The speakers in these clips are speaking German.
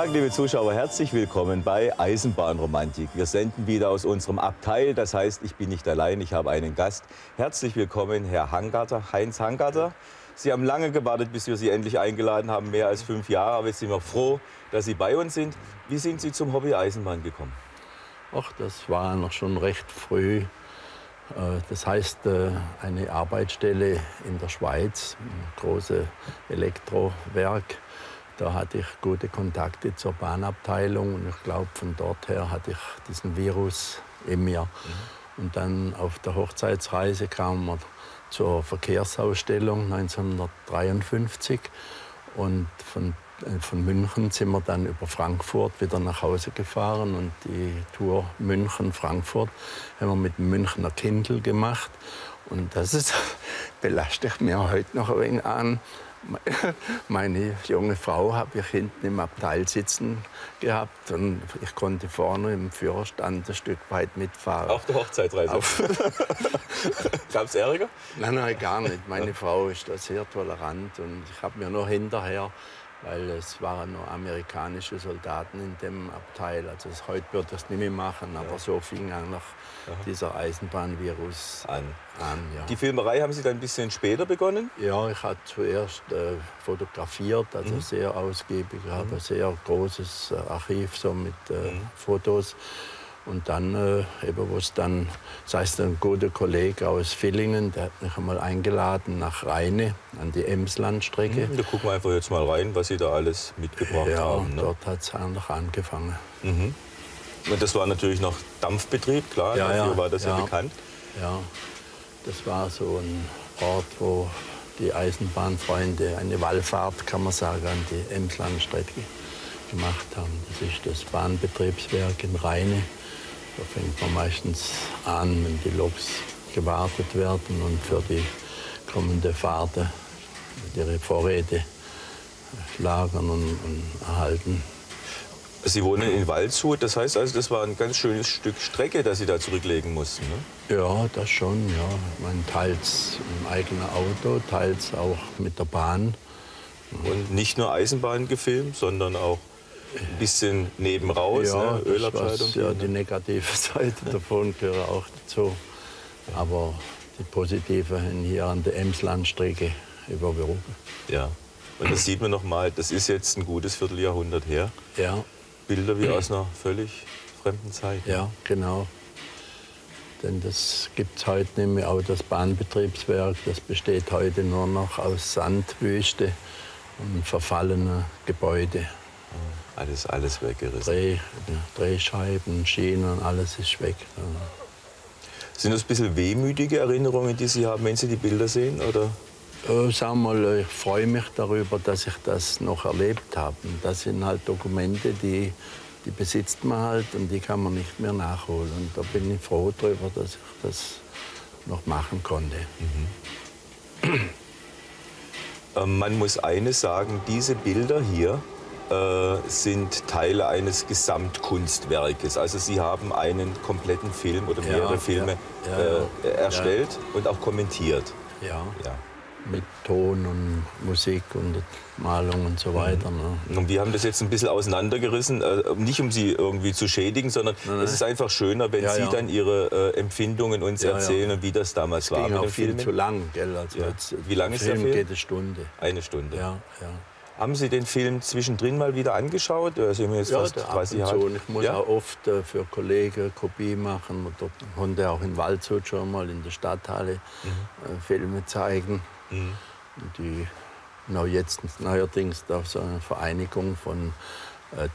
Tag, liebe Zuschauer, herzlich willkommen bei Eisenbahnromantik. Wir senden wieder aus unserem Abteil, das heißt, ich bin nicht allein, ich habe einen Gast. Herzlich willkommen, Herr Hangarter, Heinz Hangarter. Sie haben lange gewartet, bis wir Sie endlich eingeladen haben, mehr als fünf Jahre, aber jetzt sind wir froh, dass Sie bei uns sind. Wie sind Sie zum Hobby Eisenbahn gekommen? Ach, das war noch schon recht früh. Äh, das heißt, äh, eine Arbeitsstelle in der Schweiz, ein großes Elektrowerk. Da hatte ich gute Kontakte zur Bahnabteilung und ich glaube, von dort her hatte ich diesen Virus in mir. Mhm. Und dann auf der Hochzeitsreise kamen wir zur Verkehrsausstellung 1953 und von äh, von München sind wir dann über Frankfurt wieder nach Hause gefahren und die Tour München-Frankfurt haben wir mit dem Münchner Kindle gemacht. Und das ist, belastet mir heute noch ein wenig an. Meine junge Frau habe ich hinten im Abteil sitzen gehabt und ich konnte vorne im Führerstand ein Stück weit mitfahren. Auf der Hochzeitreise? Gab es Ärger? Nein, nein, gar nicht. Meine Frau ist da sehr tolerant und ich habe mir nur hinterher weil es waren nur amerikanische Soldaten in dem Abteil. Also das, heute wird das nicht mehr machen, aber ja. so fing eigentlich dieser Eisenbahnvirus an. an ja. Die Filmerei haben Sie dann ein bisschen später begonnen? Ja, ich habe zuerst äh, fotografiert, also mhm. sehr ausgiebig, mhm. habe ein sehr großes äh, Archiv so mit äh, mhm. Fotos. Und dann, äh, eben, wo es dann, das heißt, ein guter Kollege aus Villingen, der hat mich einmal eingeladen nach Rheine, an die Emslandstrecke. Mhm, da gucken wir einfach jetzt mal rein, was Sie da alles mitgebracht ja, haben. Ja, ne? dort hat es eigentlich angefangen. Mhm. Und das war natürlich noch Dampfbetrieb, klar, ja, dafür ja, war das ja, ja bekannt. Ja, das war so ein Ort, wo die Eisenbahnfreunde eine Wallfahrt, kann man sagen, an die Emslandstrecke gemacht haben. Das ist das Bahnbetriebswerk in Rheine. Da fängt man meistens an, wenn die Loks gewartet werden und für die kommende Fahrten ihre Vorräte lagern und, und erhalten. Sie wohnen in Waldshut, das heißt also, das war ein ganz schönes Stück Strecke, das Sie da zurücklegen mussten, ne? Ja, das schon, ja. Meine, teils im eigenen Auto, teils auch mit der Bahn. Und nicht nur Eisenbahn gefilmt, sondern auch ein bisschen nebenraus, ja, ne? Ölabscheidung. Ja, die negative Seite davon gehört auch dazu. Aber die positive hier an der Emslandstrecke überwogen. Ja, und das sieht man noch mal, das ist jetzt ein gutes Vierteljahrhundert her. Ja. Bilder wie aus einer völlig fremden Zeit. Ja, genau. Denn das gibt es heute nicht mehr. Auch das Bahnbetriebswerk, das besteht heute nur noch aus Sandwüste und verfallene Gebäude. Alles, alles weggerissen. Dreh, Drehscheiben, Schienen, alles ist weg. Sind das ein bisschen wehmütige Erinnerungen, die Sie haben, wenn Sie die Bilder sehen? Oder? Äh, sagen wir mal, ich freue mich darüber, dass ich das noch erlebt habe. Das sind halt Dokumente, die, die besitzt man halt und die kann man nicht mehr nachholen. Und da bin ich froh darüber, dass ich das noch machen konnte. Mhm. Ähm, man muss eines sagen, diese Bilder hier, sind Teile eines Gesamtkunstwerkes. Also Sie haben einen kompletten Film oder mehrere ja, Filme ja, ja, äh, erstellt und auch kommentiert. Ja. Mit Ton und Musik und Malung und so weiter. Ne? Und wir haben das jetzt ein bisschen auseinandergerissen, äh, nicht um Sie irgendwie zu schädigen, sondern nein, nein. es ist einfach schöner, wenn Sie dann Ihre äh, Empfindungen uns erzählen und wie das damals das war. Ging auch viel Filmen. zu lang, gell? Also Wie lange ist der Film? geht eine Stunde. Eine Stunde. Ja, ja. Haben Sie den Film zwischendrin mal wieder angeschaut? Also jetzt ja, fast 30 Jahre. Ich muss ja? auch oft äh, für Kollegen Kopie machen. Dort konnte auch in Waldshut schon mal in der Stadthalle mhm. äh, Filme zeigen. Mhm. Die noch jetzt neuerdings auch so eine Vereinigung von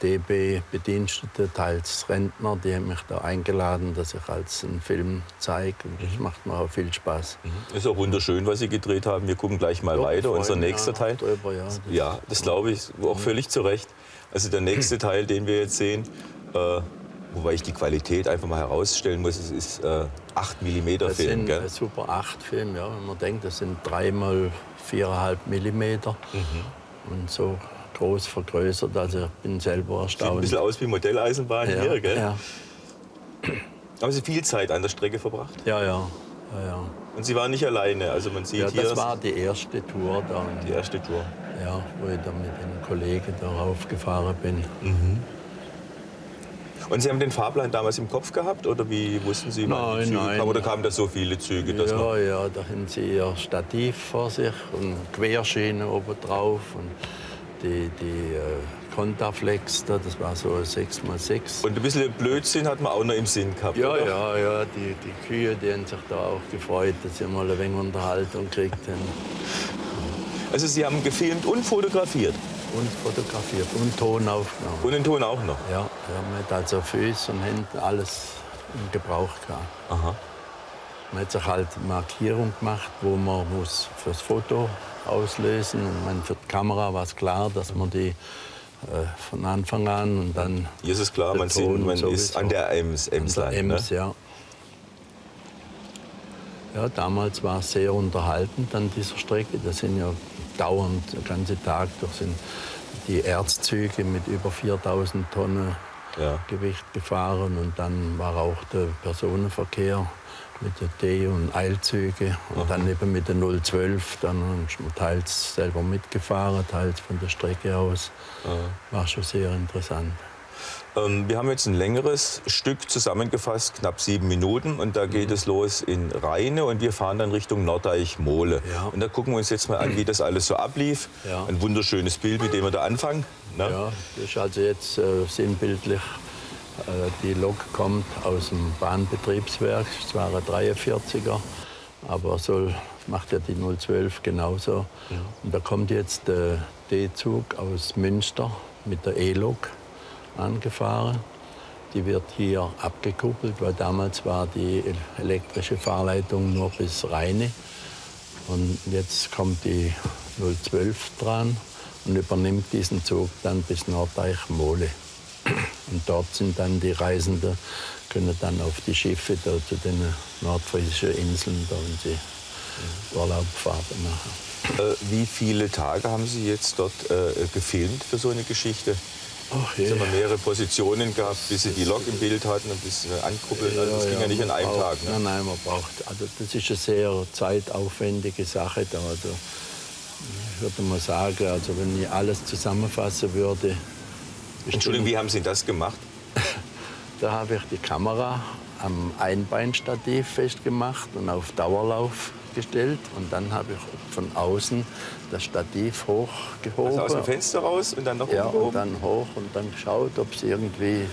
DB-Bedienstete, teils Rentner, die haben mich da eingeladen, dass ich als einen Film zeige. Und das mhm. macht mir auch viel Spaß. Mhm. Ist auch wunderschön, was Sie gedreht haben. Wir gucken gleich mal ja, weiter. Unser nächster Teil. Drüber, ja. Das ja, das glaube ich auch völlig zu Recht. Also der nächste Teil, den wir jetzt sehen, äh, wobei ich die Qualität einfach mal herausstellen muss, es ist äh, 8 mm Film. Das sind gell? super 8 Film, ja. Wenn man denkt, das sind 3 mal 4,5 mm. Mhm. Und so groß vergrößert. Also ich bin selber erstaunt. Sieht ein bisschen aus wie Modelleisenbahn ja, hier, gell? Ja. Haben Sie viel Zeit an der Strecke verbracht? Ja, ja. ja, ja. Und Sie waren nicht alleine? Also man sieht ja, das hier war die erste Tour da. Die erste Tour. Ja, wo ich dann mit einem Kollegen darauf gefahren bin. Mhm. Und Sie haben den Fahrplan damals im Kopf gehabt oder wie wussten Sie, wann Züge nein, kamen? Oder kamen da so viele Züge? Dass ja, ja, da haben Sie Ihr Stativ vor sich und Querschiene oben drauf und die, die äh, Contaflex, da, das war so 6x6. Und ein bisschen Blödsinn hat man auch noch im Sinn gehabt, Ja, oder? ja, ja, die, die Kühe, die haben sich da auch gefreut, dass sie mal ein wenig Unterhaltung gekriegt haben. Also Sie haben gefilmt und fotografiert? Und fotografiert und Ton aufgenommen. Und den Ton auch noch? Ja, man hat also Füße und Hände alles im Gebrauch gehabt. Aha. Man hat sich halt Markierung gemacht, wo man muss fürs Foto auslösen. Und man, für die Kamera war es klar, dass man die äh, von Anfang an und dann. Hier ist es klar, man, sieht, man ist an der Ems, Emsland. An der Ems, ne? ja. Ja, damals war es sehr unterhaltend an dieser Strecke. Das sind ja dauernd, den ganzen Tag durch sind die Erzzüge mit über 4000 Tonnen ja. Gewicht gefahren und dann war auch der Personenverkehr mit der D- und Eilzüge und Aha. dann eben mit der 012 dann teils selber mitgefahren, teils von der Strecke aus. Aha. War schon sehr interessant. Ähm, wir haben jetzt ein längeres Stück zusammengefasst, knapp sieben Minuten. Und da geht mhm. es los in Rheine und wir fahren dann Richtung Norddeich-Mohle. Ja. Und da gucken wir uns jetzt mal an, wie das alles so ablief. Ja. Ein wunderschönes Bild, mit dem wir da anfangen. Ne? Ja, das ist also jetzt äh, sinnbildlich. Äh, die Lok kommt aus dem Bahnbetriebswerk, es war ein 43er, aber soll, macht ja die 012 genauso. Ja. Und da kommt jetzt der D-Zug aus Münster mit der E-Lok angefahren. Die wird hier abgekuppelt, weil damals war die elektrische Fahrleitung nur bis Rheine. Und jetzt kommt die 012 dran und übernimmt diesen Zug dann bis Norddeich-Mohle. Und dort sind dann die Reisenden, können dann auf die Schiffe da zu den nordfriesischen Inseln, da wenn sie Urlaubfahrten machen. Äh, wie viele Tage haben Sie jetzt dort äh, gefilmt für so eine Geschichte? Ach, je. haben mehrere Positionen gehabt, bis sie die Lok im Bild hatten und bis sie ankuppeln. Also das ging ja, nicht an einem braucht, Tag. Ne? Nein, nein, man braucht. Also das ist eine sehr zeitaufwendige Sache. Da. Also, ich würde mal sagen, also wenn ich alles zusammenfassen würde. Entschuldigung, wie haben Sie das gemacht? da habe ich die Kamera am Einbeinstativ festgemacht und auf Dauerlauf gestellt und dann habe ich von außen das Stativ hochgehoben. Also aus dem Fenster raus und dann oben Ja, und dann hoch und dann geschaut, ob es irgendwie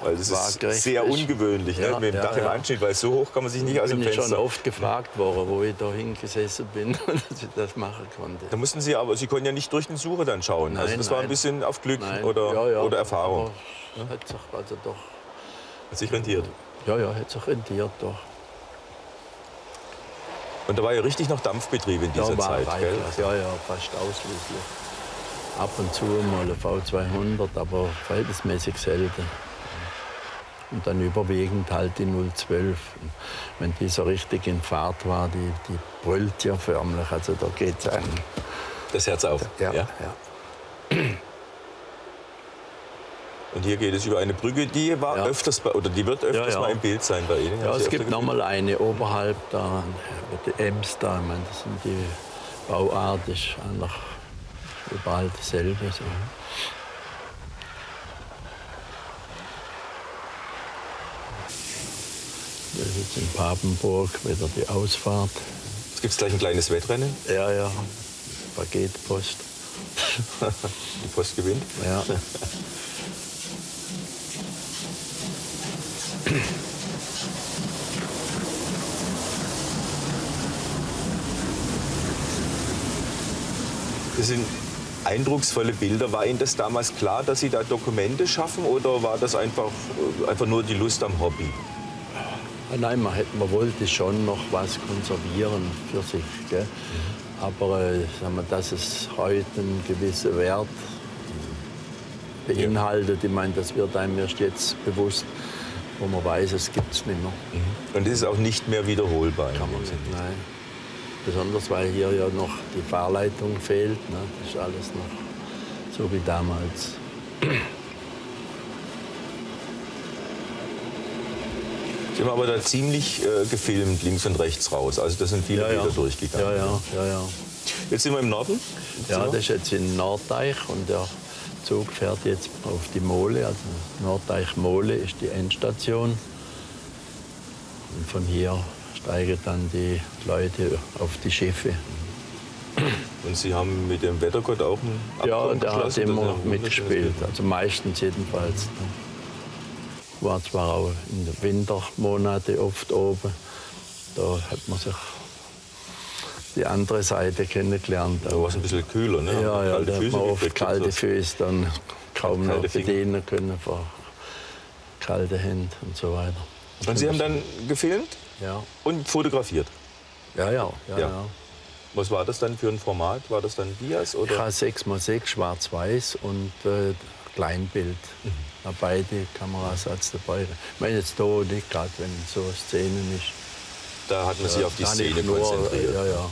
weil das ist sehr ungewöhnlich ne? mit dem ja, Dach ja. im Anschnitt, weil so hoch kann man sich nicht aus dem Fenster... Ich bin schon oft gefragt worden, wo ich da hingesessen bin und dass ich das machen konnte. Da mussten Sie aber, Sie konnten ja nicht durch den Suche dann schauen. Also nein, also das nein. war ein bisschen auf Glück oder, ja, oder Erfahrung. Aber hat sich also doch... Hat sich rentiert? Ja, ja, hat sich rentiert doch. Und da war ja richtig noch Dampfbetrieb in dieser da Zeit, gell? Ja, ja, fast ausschließlich. Ab und zu mal eine V200, aber verhältnismäßig selten. Und dann überwiegend halt die 012. Und wenn die so richtig in Fahrt war, die, die brüllt ja förmlich. Also da geht einem das Herz auf. Ja, ja. ja. Und hier geht es über eine Brücke, die war ja. öfters bei, oder die wird öfters ja, ja. mal im Bild sein bei Ihnen. Ja, es gibt noch mal eine oberhalb da, die Ems da. Ich meine, das sind die Bauart ist eigentlich überall dieselbe. So. Das ist jetzt in Papenburg wieder die Ausfahrt. Jetzt gibt es gleich ein kleines Wettrennen. Ja, ja. Paketpost. die Post gewinnt. Ja. Das sind eindrucksvolle Bilder. War Ihnen das damals klar, dass Sie da Dokumente schaffen oder war das einfach, äh, einfach nur die Lust am Hobby? Ah, nein, man, hätte, man wollte schon noch was konservieren für sich. Gell? Mhm. Aber äh, sagen wir, dass es heute einen gewissen Wert beinhaltet, ich meine, das wird einem erst jetzt bewusst, wo man weiß, es gibt es nicht mehr. Mhm. Und das ist auch nicht mehr wiederholbar? Kann man sagen. Nein. Besonders weil hier ja noch die Fahrleitung fehlt. Ne? Das ist alles noch so wie damals. Sie haben aber da ziemlich äh, gefilmt, links und rechts raus. Also da sind viele ja, Bilder ja. durchgegangen. Ja, ja, ja, ja. Jetzt sind wir im Norden. Ja, das ist jetzt in Norddeich und der Zug fährt jetzt auf die Mole. Also Norddeich Mole ist die Endstation. Und von hier steigen dann die Leute auf die Schiffe. Und Sie haben mit dem Wettergott auch ein Ja, Abkommen der hat immer ja mitgespielt. Also meistens jedenfalls. War zwar auch in den Wintermonaten oft oben. Da hat man sich die andere Seite kennengelernt. Da war es ein bisschen kühler, ne? Ja, ja, da hat man oft kalte. Füße, dann kaum noch bedienen können vor kalte Hände und so weiter. Und Sie haben dann gefilmt Ja, und fotografiert. ja, ja. ja, Ja. ja. Was war das dann für ein Format? War das dann Dias Ich oder? habe 6x6 schwarz-weiß und äh, Kleinbild. Mhm. Beide Kamerasatz dabei. Ich meine jetzt da nicht gerade, wenn so Szenen ist. Da hat man sich auf die Szene nur, konzentriert. Ja, ja, ja, ja.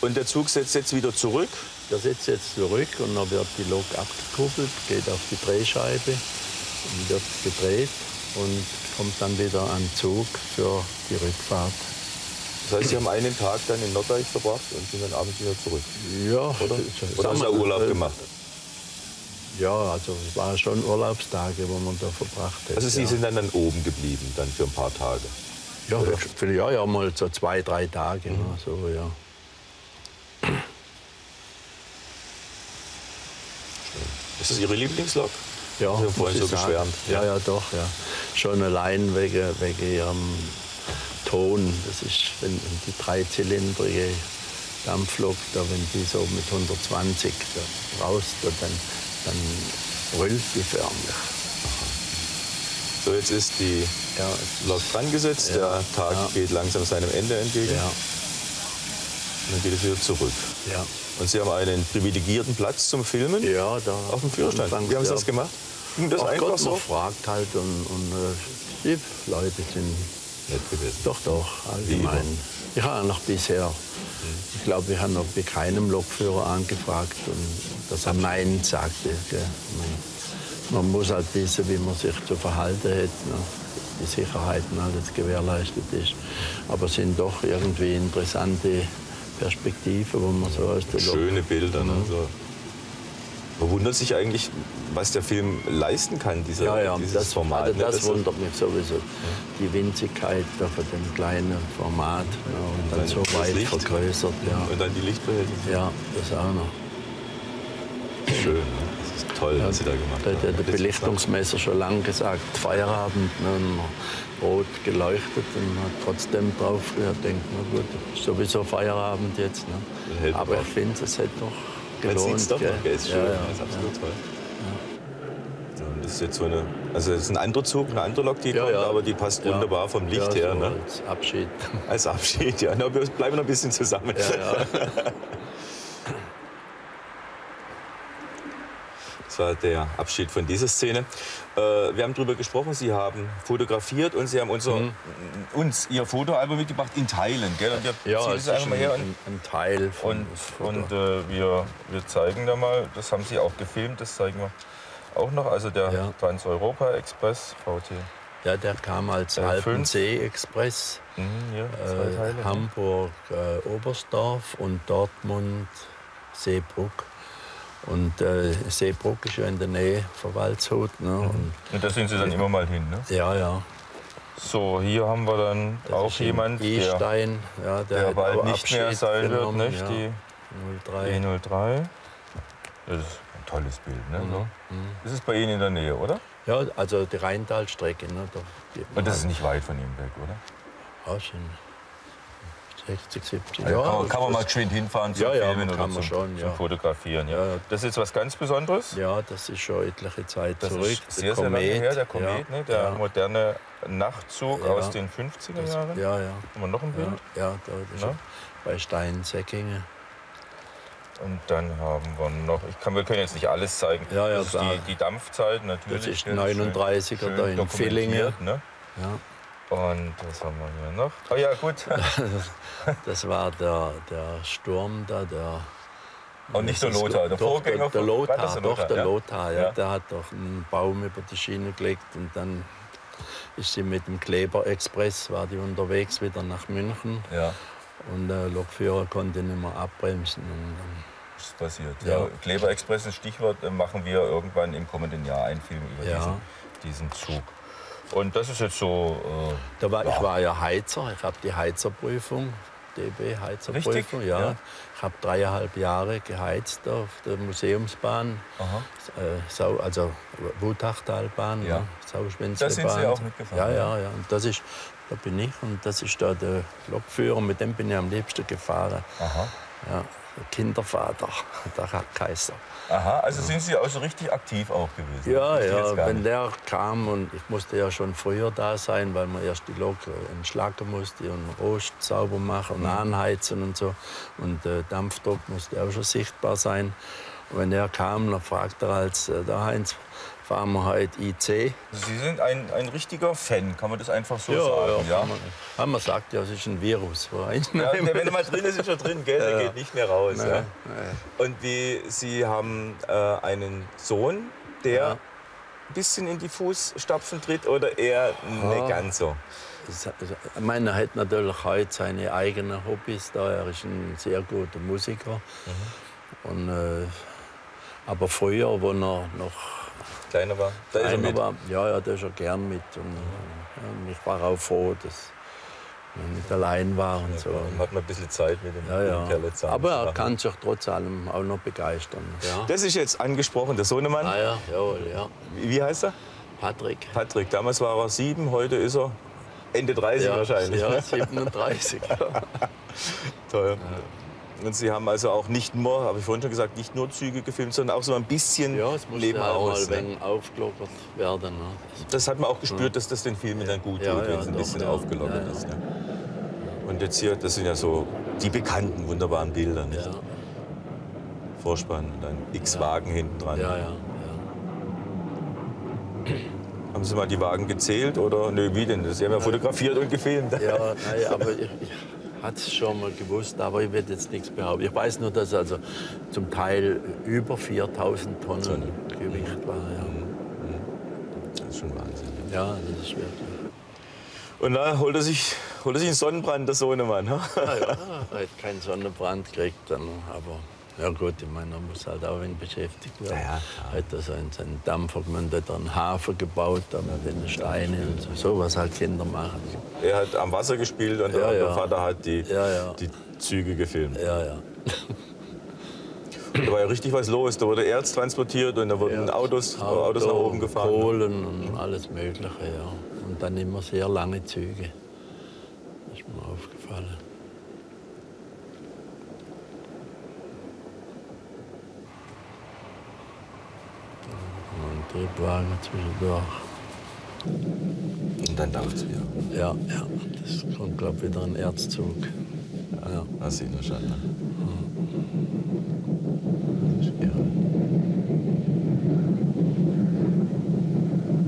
Und der Zug setzt jetzt wieder zurück. Der sitzt jetzt zurück und dann wird die Lok abgekuppelt, geht auf die Drehscheibe und wird gedreht und kommt dann wieder an den Zug für die Rückfahrt. Das heißt, Sie haben einen Tag dann in Norddeich verbracht und sind dann abends wieder zurück. Ja, Oder? Oder haben Sie Urlaub gemacht? Ja, also es waren schon Urlaubstage, wo man da verbracht hat. Also Sie ja. sind dann, dann oben geblieben, dann für ein paar Tage. Ja, für, ja, ja, mal so zwei, drei Tage. Ne, so, ja. Ist das Ihre Lieblingslok? Ja, haben vorhin so sagen. geschwärmt. Ja, ja, doch. Ja. Schon allein wegen, wegen ihrem Ton. Das ist, wenn, wenn die dreizylindrige Dampflok, da, wenn die so mit 120 da raus, da, dann, dann brüllt die förmlich. So, jetzt ist die Ja, Lok dran gesetzt. Ja, Der Tag ja. geht langsam seinem Ende entgegen. ja, Und dann geht es wieder zurück. ja. Und Sie haben einen privilegierten Platz zum Filmen ja da, auf dem Führerstand. Wie haben Sie ja. das gemacht? Ging das Ach einfach Gott, so? man fragt halt und, und äh, die Leute sind Nett gewesen. Doch, doch, allgemein. Ich habe noch bisher, ich glaube, ich habe noch bei keinem Lokführer angefragt und dass er Nein sagte. Gell. Man, man muss halt wissen, wie man sich zu verhalten hat, ne? die Sicherheit und alles gewährleistet ist. Aber es sind doch irgendwie interessante Perspektiven, wo man so aus der Lok... Schöne Bilder. Ne? So. Man wundert sich eigentlich, was der Film leisten kann, dieser, Ja, ja, dieses das, Format. also ne? das wundert mich sowieso. Die Winzigkeit da von dem kleinen Format ne? und dann dann so das weit Licht. vergrößert. Ja. Und dann die Lichtverhältnisse. ja, das auch noch. Schön. Ne? Das ist toll, was Sie da gemacht Da haben. hat der, Das Belichtungsmesser schon lange gesagt, Feierabend, ne, und rot geleuchtet und hat trotzdem drauf denkt, na gut, sowieso Feierabend jetzt. Ne. Man Aber ich finde, es hat doch Man gelohnt. sieht es doch gell. Ist schön. Ja, ja, Das ist absolut toll. Ja, Das ist jetzt so eine, also das ist ein anderer Zug, eine andere Lok, die kommt, aber die passt wunderbar vom Licht her. so Ne? Als Abschied. Als Abschied, ja. Na, wir bleiben noch ein bisschen zusammen. Ja, ja. Das war der Abschied von dieser Szene. Äh, wir haben darüber gesprochen, Sie haben fotografiert und Sie haben unser, uns Ihr Fotoalbum mitgebracht in Teilen. Gell? Und wir Ja, ziehen das einfach mal her ein, und, ein, Teil von und, und äh, wir, wir zeigen da mal, das haben Sie auch gefilmt, das zeigen wir auch noch. Also der Ja. Trans-Europa-Express, VT. ja, der kam als Äh. Alpensee-Express. Mhm, ja, Äh, Teile. ne? Hamburg, äh, Oberstdorf und Dortmund, Seebruck. Und äh, Seebruck ist ja in der Nähe von Waldshut. Ne? Und, Und da sind Sie dann immer mal hin. Ne? ja, ja. So, hier haben wir dann Das auch ist in jemand, der, ja, der, der bald nicht mehr Abschied sein wird, nicht? Ja, Die 03. E03. Das ist ein tolles Bild. Ne? So. Mhm. Das ist bei Ihnen in der Nähe, oder? Ja, also die Rheintalstrecke. Ne? Da Und das ist halt nicht weit von Ihnen weg, oder? auch schon 60, 70. Also kann, man, kann man mal geschwind hinfahren zum Ja, ja, Filmen oder zum, schon, zum ja. Fotografieren. Ja. Ja. Das ist jetzt was ganz Besonderes. Ja, das ist schon etliche Zeit Das zurück. ist sehr, sehr lange her, der Komet, ja, ne? der ja, moderne Nachtzug Ja. aus den 50er das, Jahren. ja, ja. Haben wir noch ein Bild? Ja, ja da ist er bei Steinsäckingen. Und dann haben wir noch, ich kann, wir können jetzt nicht alles zeigen. Ja, ja, die, die Dampfzeit natürlich. Das ist schön- 39er schön da in dokumentiert, Villingen. Ne? Ja. Und was haben wir hier noch? Oh ja, gut. Das war der, der Sturm da, der. Und nicht der Lothar, der doch, Vorgänger Der, der Lothar, der doch, Lothar? der Ja. Lothar, ja. Ja. Der hat doch einen Baum über die Schiene gelegt und dann ist sie mit dem Kleber Express war die unterwegs wieder nach München. Ja. Und der Lokführer konnte nicht mehr abbremsen. Und dann ist passiert. Ja. ja. Kleber Express, das Stichwort, äh, machen wir irgendwann im kommenden Jahr einen Film über diesen, diesen Zug. Und das ist jetzt so. Äh, da war, ja. Ich war ja Heizer, ich habe die Heizerprüfung, DB Heizerprüfung, ja. ja. Ich habe dreieinhalb Jahre geheizt auf der Museumsbahn, äh, also Wutachtalbahn, ja. Sauschwänzlebahn. Da sind Sie auch mitgefahren? Ja, ja, ja. Und das ist, da bin ich und das ist da der Lokführer, mit dem bin ich am liebsten gefahren. Aha. Ja. Kindervater, der Kaiser. Aha, also sind Sie also richtig aktiv auch gewesen? Ja, ja, wenn der kam und ich musste ja schon früher da sein, weil man erst die Lok entschlacken musste und Rost sauber machen und mhm. anheizen und so. Und äh, Dampfdruck musste auch schon sichtbar sein. Und wenn er kam, dann fragte er als äh, der Heinz, heute IC. Sie sind ein, ein richtiger Fan, kann man das einfach so ja, sagen? Ja, ja. Man, sagt ja, es ist ein Virus. Ja, wenn er mal drin ist, ist er drin, gell? der geht nicht mehr raus. Nee, ja. Nee. Und wie, Sie haben äh, einen Sohn, der ein bisschen in die Fußstapfen tritt oder eher nicht ganz so? Ich meine, er hat natürlich heute seine eigenen Hobbys. Da. Er ist ein sehr guter Musiker. Mhm. Und, äh, aber früher, wo er noch kleiner war? Da ist er mit. War, ja, ja, der ist schon gern mit. Und, ja, ich war auch froh, dass er nicht allein war und ja, so. Man hat man ein bisschen Zeit mit dem, ja, ja. Kerl zusammen. Aber er kann sich trotz allem auch noch begeistern. Ja. Das ist jetzt angesprochen, der Sohnemann. Ah, ja, jawohl, ja. Wie, wie heißt er? Patrick. Patrick. Damals war er sieben, heute ist er Ende 30 ja, wahrscheinlich. Ja, 37. Toll. Und Sie haben also auch nicht nur, habe ich vorhin schon gesagt, nicht nur Züge gefilmt, sondern auch so ein bisschen ja, es muss Leben ja aus. Mal ne? aufgelockert werden. Ne? Das hat man auch gespürt, ja. dass das den Filmen dann gut tut, wenn es ein bisschen aufgelockert ist. Ne? Und jetzt hier, das sind ja so die bekannten, wunderbaren Bilder. Nicht? Vorspann und ein X-Wagen hinten dran. Ja, ja, Haben Sie mal die Wagen gezählt oder? Nö, wie denn? Sie haben ja fotografiert und gefilmt. Ja, nein, aber ich, ich hat es schon mal gewusst, aber ich werde jetzt nichts behaupten. Ich weiß nur, dass also zum Teil über 4000 Tonnen Sonne. Gewicht war. Ja. Mhm. Das ist schon Wahnsinn. Ja, das ist wirklich. Und da holt er sich, holt er sich einen Sonnenbrand, der Sohnemann. Ne? Ja, ja, er hat keinen Sonnenbrand gekriegt, dann, aber ja gut, ich meine, er muss halt auch ein beschäftigt werden. Ja, ja. Hat er seinen, seinen Dampfer gemacht, hat einen Hafen gebaut da mit den Steinen und so, so, was halt Kinder machen. Er hat am Wasser gespielt und ja, der Vater hat die, die Züge gefilmt. Ja, ja. Da war ja richtig was los. Da wurde Erz transportiert und da wurden Autos, Auto, Autos nach oben gefahren. Kohlen und alles Mögliche, ja. Und dann immer sehr lange Züge. Das ist mir aufgefallen. Triebwagen zwischendurch. Und dann dauert es wieder? Ja, ja. Das kommt, glaube ich, wieder ein Erzzug. Ja. Das sieht man schon. Ne?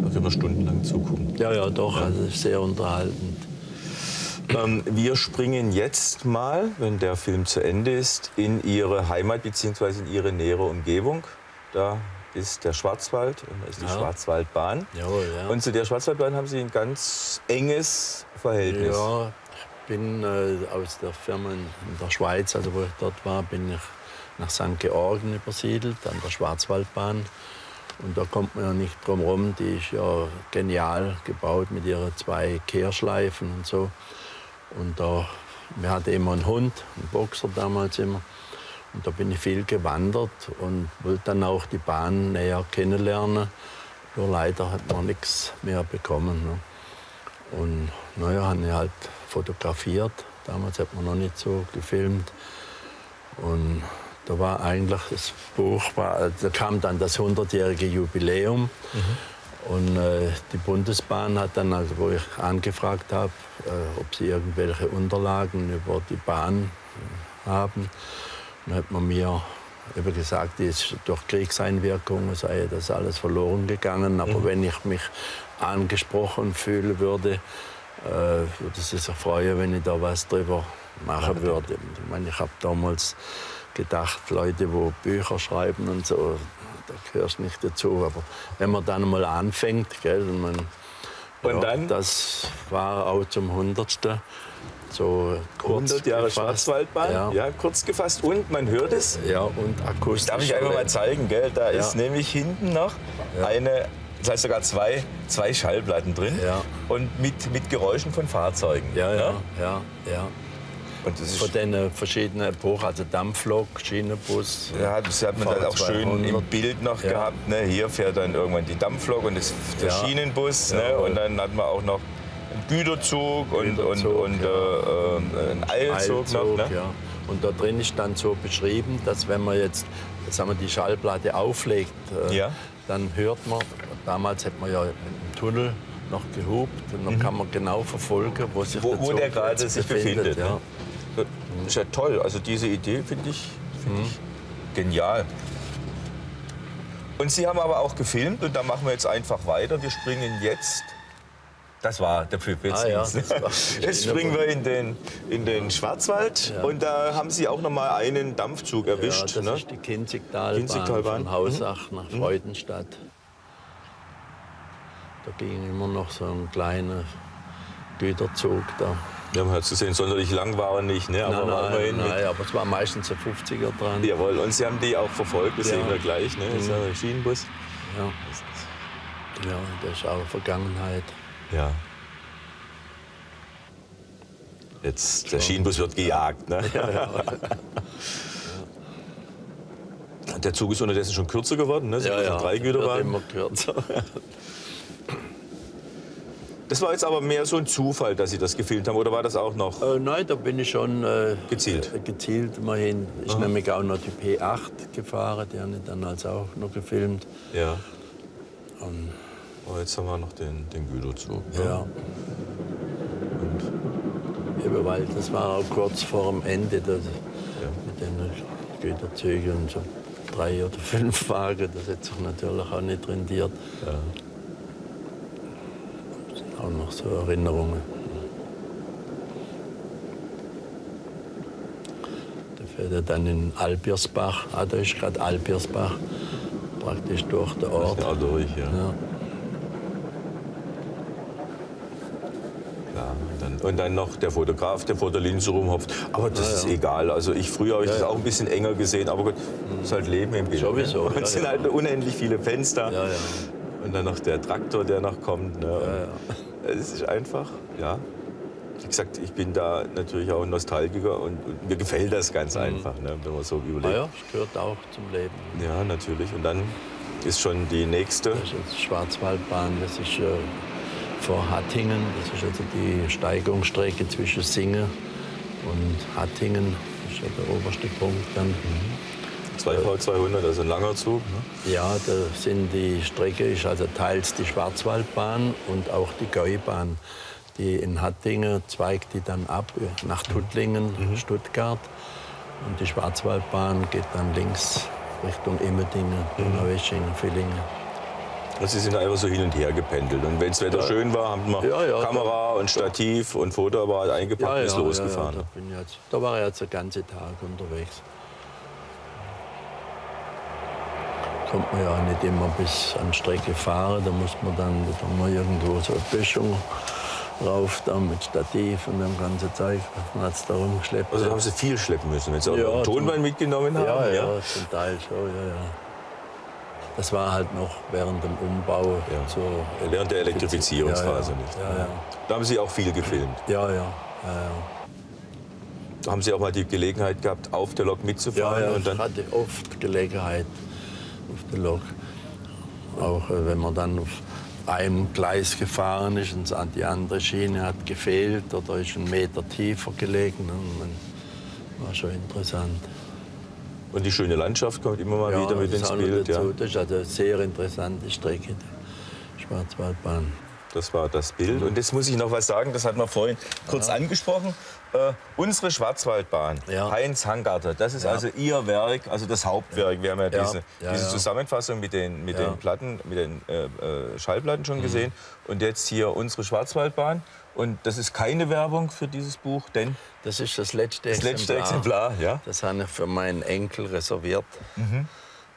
Da können wir stundenlang zugucken. Ja, ja, doch. Ja. Also ist sehr unterhaltend. Ähm, wir springen jetzt mal, wenn der Film zu Ende ist, in Ihre Heimat bzw. in Ihre nähere Umgebung. Da ist der Schwarzwald und da ist die ja. Schwarzwaldbahn. Jawohl, ja. Und zu der Schwarzwaldbahn haben Sie ein ganz enges Verhältnis. Ja, ich bin äh, aus der Firma in der Schweiz, also wo ich dort war, bin ich nach St. Georgen übersiedelt, an der Schwarzwaldbahn. Und da kommt man ja nicht drum herum. Die ist ja genial gebaut mit ihren zwei Kehrschleifen und so. Und da, wir hatten immer einen Hund, einen Boxer damals immer. Und da bin ich viel gewandert und wollte dann auch die Bahn näher kennenlernen. Nur leider hat man nichts mehr bekommen. Ne? Und naja, habe ich halt fotografiert. Damals hat man noch nicht so gefilmt. Und da war eigentlich das Buch, war, da kam dann das 100-jährige Jubiläum. Mhm. Und äh, die Bundesbahn hat dann, also wo ich angefragt habe, äh, ob sie irgendwelche Unterlagen über die Bahn haben, dann hat man mir eben gesagt, ist durch Kriegseinwirkungen sei das alles verloren gegangen. Aber mhm. wenn ich mich angesprochen fühlen würde, äh, würde es sich freuen, wenn ich da was drüber machen würde. Ich, meine, ich habe damals gedacht, Leute, die Bücher schreiben und so, da gehörst nicht dazu. Aber wenn man dann mal anfängt, gell, man, Und ja, dann? Das war auch zum 100. So kurz 100 Jahre gefasst. Schwarzwaldbahn, ja. Ja. kurz gefasst. Und man hört es. ja, und akustisch. Darf ich einfach mal zeigen, gell? Da Ja. ist nämlich hinten noch eine, das heißt sogar zwei, zwei Schallplatten drin. Ja. Und mit, mit Geräuschen von Fahrzeugen. Ja, ja, ne? ja, ja. Von den verschiedenen Epochen, also Dampflok, Schienenbus. ja, das hat man dann auch schön im V200. Bild noch Ja. gehabt. Ne? Hier fährt dann irgendwann die Dampflok und das, der Ja. Schienenbus. Ne? Jawohl. Und dann hatten wir auch noch einen Güterzug und, Güterzug, und, und ja. äh, äh, einen Eilzug, noch. Ne? ja. Und da drin ist dann so beschrieben, dass wenn man jetzt sagen wir, die Schallplatte auflegt, äh, Ja. dann hört man, damals hat man ja im Tunnel noch gehupt und dann kann man genau verfolgen, wo sich Mhm. Wo- der wo Zug der gerade sich befindet, Ja. Das ist ja toll. Also diese Idee finde ich, find ich genial. Und Sie haben aber auch gefilmt und da machen wir jetzt einfach weiter. Wir springen jetzt. Das war der Pfiff jetzt. Ah ja, Jetzt springen wir in den, in den Schwarzwald und da haben Sie auch noch mal einen Dampfzug Ja, erwischt. das ne? ist die Kinzigtalbahn, Kinzigtalbahn. von Hausach nach Freudenstadt. Da ging immer noch so ein kleiner Güterzug da. Ja, man hat zu sehen, sonderlich lang war er nicht, ne? aber nein, nein, nein, aber es war meistens ein 50er dran. Jawohl, und Sie haben die auch verfolgt, das Ja. sehen wir gleich. Ne? Das ist ja der Schienenbus. Ja. ja, das ist auch Vergangenheit. Ja. Jetzt, der Schienenbus wird gejagt. Ne? Der Zug ist unterdessen schon kürzer geworden, ne? Sie haben schon drei wird Güterbahnen. immer kürzer. Das war jetzt aber mehr so ein Zufall, dass Sie das gefilmt haben, oder war das auch noch? äh, nein, da bin ich schon äh, Gezielt. äh, gezielt mal hin. Ich nämlich auch noch die P8 gefahren, die habe ich dann als auch noch gefilmt. Ja. Und, Oh, jetzt haben wir noch den, den Güterzug. Ne? ja. Eben, weil das war auch kurz vor dem Ende das, mit den Güterzügen und so drei oder fünf Wagen. Das hat sich natürlich auch nicht rendiert. Das sind auch noch so Erinnerungen. Da fährt er dann in Alpirsbach. Ah, da ist gerade Alpirsbach. Praktisch durch den Ort. Ja, durch, ja. Ja. Und dann, und noch der Fotograf, der vor der Linse rumhopft. Aber das ist egal. Also ich früher habe ich das auch ein bisschen enger gesehen, aber gut, das ist halt Leben im Bild. Sowieso, Ne? Und ja, es sind ja. halt unendlich viele Fenster. Ja, ja. Und dann noch der Traktor, der noch kommt. Ne? Es ist einfach, ja. Wie gesagt, ich bin da natürlich auch ein Nostalgiker und, und mir gefällt das ganz einfach, ne? wenn man so Ah überlegt. ja, das gehört auch zum Leben. Ja, natürlich. Und dann ist schon die nächste. Das ist jetzt Schwarzwaldbahn, das ist äh, vor Hattingen. Das ist also die Steigungsstrecke zwischen Singen und Hattingen. Das ist ja der oberste Punkt dann. 2V200, also ein langer Zug. Ne? Ja, da sind die Strecke ist also teils die Schwarzwaldbahn und auch die Gäubahn. Die in Hattingen zweigt die dann ab nach Tuttlingen, Stuttgart. Und die Schwarzwaldbahn geht dann links Richtung Immendingen, Donaueschingen, Villingen. Und sie sind einfach so hin und her gependelt. Und wenn das Wetter schön war, haben wir Ja, ja, Kamera und Stativ und Fotoapparat eingepackt und ist losgefahren. Ja, da, da war ich jetzt den ganzen Tag unterwegs. Kommt man ja nicht immer bis an die Strecke fahren, da muss man dann wieder mal irgendwo so eine Böschung rauf, da mit Stativ und dem ganzen Zeug. Man hat es da rumgeschleppt. Also da haben sie viel schleppen müssen, wenn sie auch Ja, noch ein Tonband mitgenommen haben. ja, ja, zum Teil schon, ja, ja. Das war halt noch während dem Umbau. Ja. So Während der Elektrifizierungsphase ja, ja. nicht. Ja, ja. Da haben sie auch viel gefilmt. Ja, ja. ja, ja. Da haben sie auch mal die Gelegenheit gehabt, auf der Lok mitzufahren. Ja, ja, ich dann, hatte oft Gelegenheit auf der Lok. Auch äh, wenn man dann auf einem Gleis gefahren ist und die andere Schiene hat gefehlt oder ist einen Meter tiefer gelegen. Man, war schon interessant. und die schöne Landschaft kommt immer mal wieder mit ins Bild. Ja. dazu. Das ist eine sehr interessante Strecke, die Schwarzwaldbahn. Das war das Bild. Und jetzt muss ich noch was sagen, das hat man vorhin kurz angesprochen. Äh, unsere Schwarzwaldbahn, Ja. Heinz Hangarter, das ist Ja. also Ihr Werk, also das Hauptwerk. Wir haben ja, Ja. diese, Ja, diese ja. Zusammenfassung mit den, mit Ja. den Platten, mit den äh, äh, Schallplatten schon gesehen. Und jetzt hier unsere Schwarzwaldbahn. Und das ist keine Werbung für dieses Buch, denn Das ist das letzte das letzte Exemplar, ja. Das habe ich für meinen Enkel reserviert. Mhm.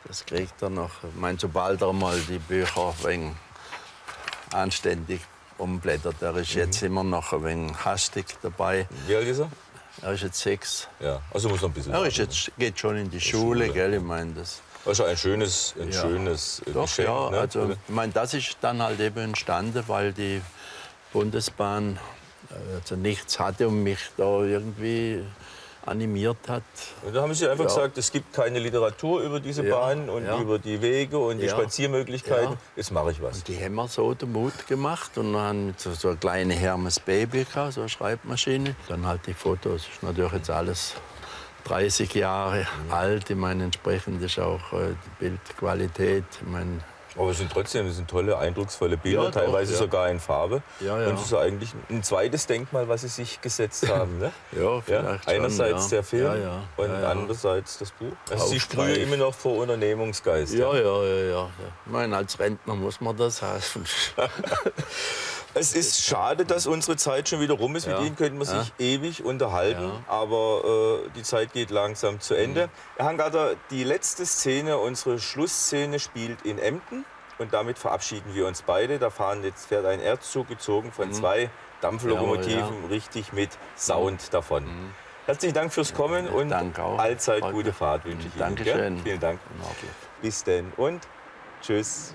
Das kriegt er noch. Ich meine, sobald er mal die Bücher wegen anständig umblättert. Er ist jetzt immer noch ein wenig hastig dabei. Wie alt ist er? Er ist jetzt sechs. Ja, also muss noch ein bisschen. Er ist jetzt, geht schon in die Schule, Schule. gell? Ich meine, das. Also ein schönes, ein Ja. schönes äh, Doch, Geschenk. ja, ne? also, ich meine, das ist dann halt eben entstanden, weil die Bundesbahn äh, also nichts hatte und mich da irgendwie animiert hat. Und da haben Sie einfach Ja. gesagt, es gibt keine Literatur über diese Ja, Bahn und ja. über die Wege und die. Spaziermöglichkeiten. Jetzt mache ich was. Die haben mir so den Mut gemacht und dann so, so eine kleine Hermes Baby gehabt, so eine Schreibmaschine. Dann halt die Fotos. Ist natürlich jetzt alles 30 Jahre alt. Ich meine, entsprechend ist auch äh, die Bildqualität. Ich meine, Aber es sind trotzdem es sind tolle, eindrucksvolle Bilder, Ja, doch, teilweise ja. sogar in Farbe. Ja, ja. Und es ist eigentlich ein zweites Denkmal, was Sie sich gesetzt haben. Ne? ja, vielleicht schon, einerseits ja. der Film und andererseits das Buch. Also Sie sprühen immer noch vor Unternehmungsgeist. Ja, ja, ja, ja. ja. Ich meine, als Rentner muss man das haben. Es ist schade, dass unsere Zeit schon wieder rum ist. Ja. Mit Ihnen könnte man sich Ja. ewig unterhalten, Ja. Mhm. aber äh, die Zeit geht langsam zu Ende. Herr Hangarter, die letzte Szene, unsere Schlussszene spielt in Emden und damit verabschieden wir uns beide. Da fahren jetzt fährt ein Erzzug gezogen von zwei Dampflokomotiven Mhm. richtig mit Sound davon. Herzlichen Dank fürs Kommen und allzeit gute. Fahrt wünsche ich Ihnen. Dankeschön. Vielen Dank. Bis denn und tschüss.